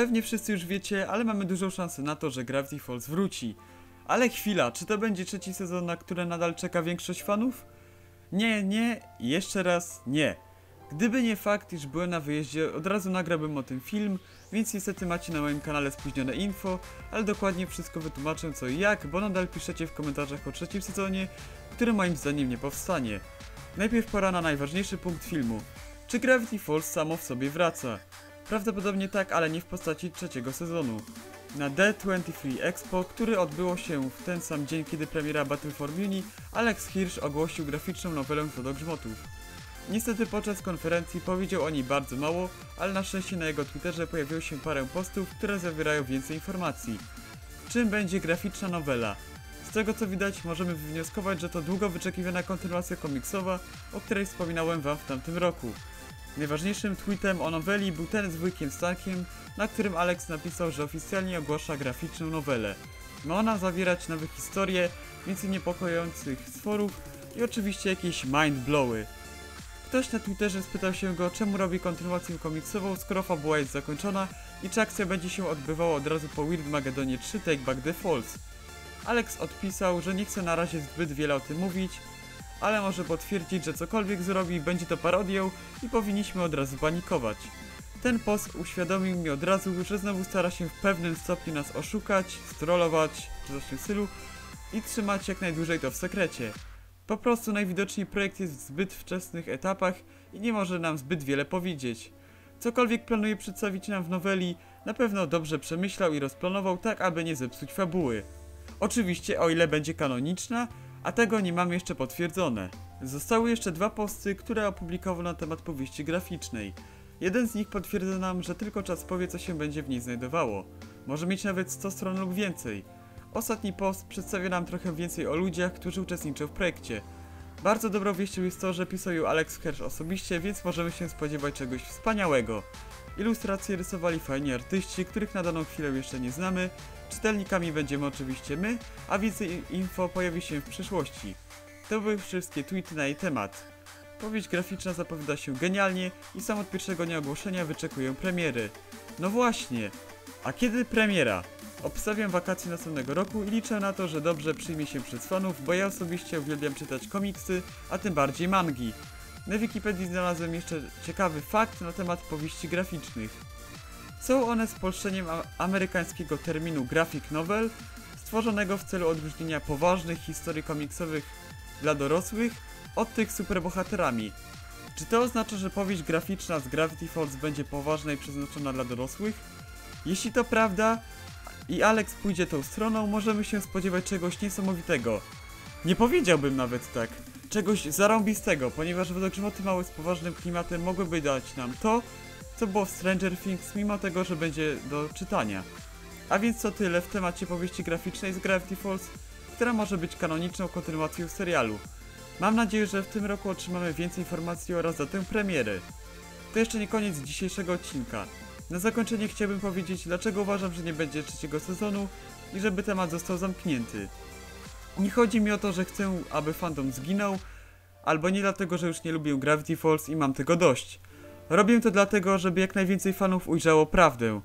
Pewnie wszyscy już wiecie, ale mamy dużą szansę na to, że Gravity Falls wróci. Ale chwila, czy to będzie trzeci sezon, na który nadal czeka większość fanów? Nie, nie, jeszcze raz nie. Gdyby nie fakt, iż byłem na wyjeździe, od razu nagrałbym o tym film, więc niestety macie na moim kanale spóźnione info, ale dokładnie wszystko wytłumaczę co i jak, bo nadal piszecie w komentarzach o trzecim sezonie, który moim zdaniem nie powstanie. Najpierw pora na najważniejszy punkt filmu. Czy Gravity Falls samo w sobie wraca? Prawdopodobnie tak, ale nie w postaci trzeciego sezonu. Na D23 Expo, który odbyło się w ten sam dzień, kiedy premiera Battle for Muni, Alex Hirsch ogłosił graficzną nowelę co do grzmotów. Niestety podczas konferencji powiedział o niej bardzo mało, ale na szczęście na jego Twitterze pojawiło się parę postów, które zawierają więcej informacji. Czym będzie graficzna nowela? Z tego co widać możemy wywnioskować, że to długo wyczekiwana kontynuacja komiksowa, o której wspominałem wam w tamtym roku. Najważniejszym tweetem o noweli był ten z wujkiem Stankiem, na którym Alex napisał, że oficjalnie ogłasza graficzną nowelę. Ma ona zawierać nowe historie, więcej niepokojących stworów i oczywiście jakieś mindblowy. Ktoś na Twitterze spytał się go, czemu robi kontynuację komiksową, skoro fabuła jest zakończona i czy akcja będzie się odbywała od razu po Weird Magedonie 3 Take Back the Falls. Alex odpisał, że nie chce na razie zbyt wiele o tym mówić, ale może potwierdzić, że cokolwiek zrobi, będzie to parodią i powinniśmy od razu panikować. Ten post uświadomił mi od razu, że znowu stara się w pewnym stopniu nas oszukać, strollować, czy coś w stylu i trzymać jak najdłużej to w sekrecie. Po prostu najwidoczniej projekt jest w zbyt wczesnych etapach i nie może nam zbyt wiele powiedzieć. Cokolwiek planuje przedstawić nam w noweli, na pewno dobrze przemyślał i rozplanował tak, aby nie zepsuć fabuły. Oczywiście o ile będzie kanoniczna, a tego nie mamy jeszcze potwierdzone. Zostały jeszcze dwa posty, które opublikował na temat powieści graficznej. Jeden z nich potwierdza nam, że tylko czas powie, co się będzie w niej znajdowało. Może mieć nawet 100 stron lub więcej. Ostatni post przedstawia nam trochę więcej o ludziach, którzy uczestniczą w projekcie. Bardzo dobrą wieścią jest to, że pisał ją Alex Hirsch osobiście, więc możemy się spodziewać czegoś wspaniałego. Ilustracje rysowali fajni artyści, których na daną chwilę jeszcze nie znamy. Czytelnikami będziemy oczywiście my, a więcej info pojawi się w przyszłości. To były wszystkie tweety na jej temat. Powieść graficzna zapowiada się genialnie i sam od pierwszego dnia ogłoszenia wyczekuję premiery. No właśnie, a kiedy premiera? Obstawiam wakacje następnego roku i liczę na to, że dobrze przyjmie się przez fanów, bo ja osobiście uwielbiam czytać komiksy, a tym bardziej mangi. Na Wikipedii znalazłem jeszcze ciekawy fakt na temat powieści graficznych. Są one spolszczeniem amerykańskiego terminu graphic novel, stworzonego w celu odróżnienia poważnych historii komiksowych dla dorosłych od tych superbohaterami. Czy to oznacza, że powieść graficzna z Gravity Falls będzie poważna i przeznaczona dla dorosłych? Jeśli to prawda i Alex pójdzie tą stroną, możemy się spodziewać czegoś niesamowitego. Nie powiedziałbym nawet tak. Czegoś zarąbistego, ponieważ według grzmoty małe z poważnym klimatem mogłyby dać nam to, co było w Stranger Things, mimo tego, że będzie do czytania. A więc to tyle w temacie powieści graficznej z Gravity Falls, która może być kanoniczną kontynuacją serialu. Mam nadzieję, że w tym roku otrzymamy więcej informacji oraz datę premiery. To jeszcze nie koniec dzisiejszego odcinka. Na zakończenie chciałbym powiedzieć, dlaczego uważam, że nie będzie trzeciego sezonu i żeby temat został zamknięty. Nie chodzi mi o to, że chcę, aby fandom zginął, albo nie dlatego, że już nie lubię Gravity Falls i mam tego dość. Robię to dlatego, żeby jak najwięcej fanów ujrzało prawdę.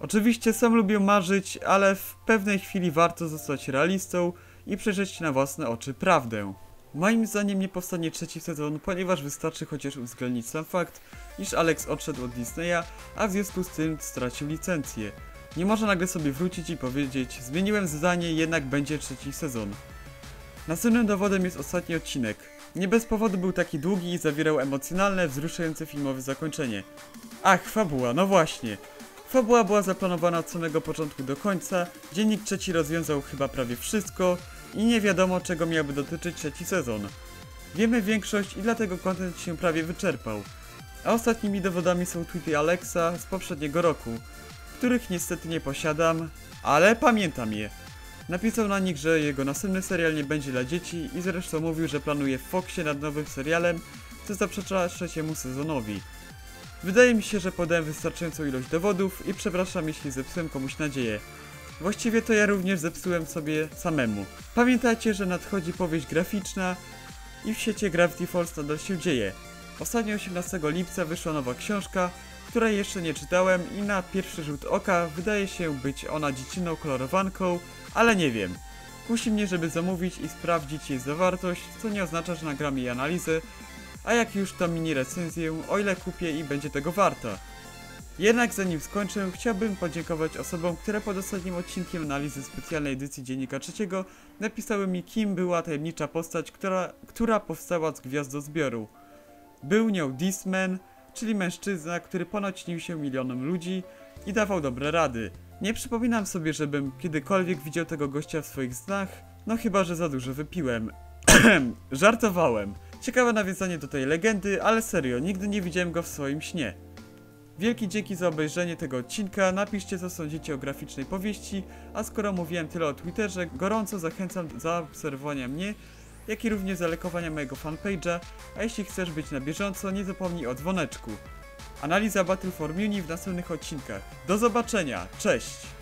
Oczywiście sam lubię marzyć, ale w pewnej chwili warto zostać realistą i przejrzeć na własne oczy prawdę. Moim zdaniem nie powstanie trzeci sezon, ponieważ wystarczy chociaż uwzględnić sam fakt, iż Alex odszedł od Disneya, a w związku z tym stracił licencję. Nie może nagle sobie wrócić i powiedzieć, zmieniłem zdanie, jednak będzie trzeci sezon. Następnym dowodem jest ostatni odcinek. Nie bez powodu był taki długi i zawierał emocjonalne, wzruszające filmowe zakończenie. Ach, fabuła, no właśnie. Fabuła była zaplanowana od samego początku do końca, dziennik trzeci rozwiązał chyba prawie wszystko i nie wiadomo czego miałby dotyczyć trzeci sezon. Wiemy większość i dlatego kontent się prawie wyczerpał. A ostatnimi dowodami są tweety Alexa z poprzedniego roku, których niestety nie posiadam, ale pamiętam je. Napisał na nich, że jego następny serial nie będzie dla dzieci i zresztą mówił, że planuje w Foxie nad nowym serialem, co zaprzecza trzeciemu sezonowi. Wydaje mi się, że podałem wystarczającą ilość dowodów i przepraszam, jeśli zepsułem komuś nadzieję. Właściwie to ja również zepsułem sobie samemu. Pamiętajcie, że nadchodzi powieść graficzna i w świecie Gravity Falls nadal się dzieje. Ostatnio 18 lipca wyszła nowa książka, której jeszcze nie czytałem i na pierwszy rzut oka wydaje się być ona dziecinną kolorowanką, ale nie wiem. Kusi mnie, żeby zamówić i sprawdzić jej zawartość, co nie oznacza, że nagram jej analizę, a jak już to mini recenzję, o ile kupię i będzie tego warta. Jednak zanim skończę, chciałbym podziękować osobom, które pod ostatnim odcinkiem analizy specjalnej edycji Dziennika Trzeciego napisały mi, kim była tajemnicza postać, która, która powstała z gwiazdozbioru. Był nią Disman, czyli mężczyzna, który ponoć śnił się milionom ludzi i dawał dobre rady. Nie przypominam sobie, żebym kiedykolwiek widział tego gościa w swoich snach, no chyba, że za dużo wypiłem. Żartowałem. Ciekawe nawiązanie do tej legendy, ale serio, nigdy nie widziałem go w swoim śnie. Wielki dzięki za obejrzenie tego odcinka, napiszcie co sądzicie o graficznej powieści, a skoro mówiłem tyle o Twitterze, gorąco zachęcam do zaobserwowania mnie, jak i również zalekowania mojego fanpage'a, a jeśli chcesz być na bieżąco, nie zapomnij o dzwoneczku. Analiza Battle for Muni w następnych odcinkach. Do zobaczenia, cześć!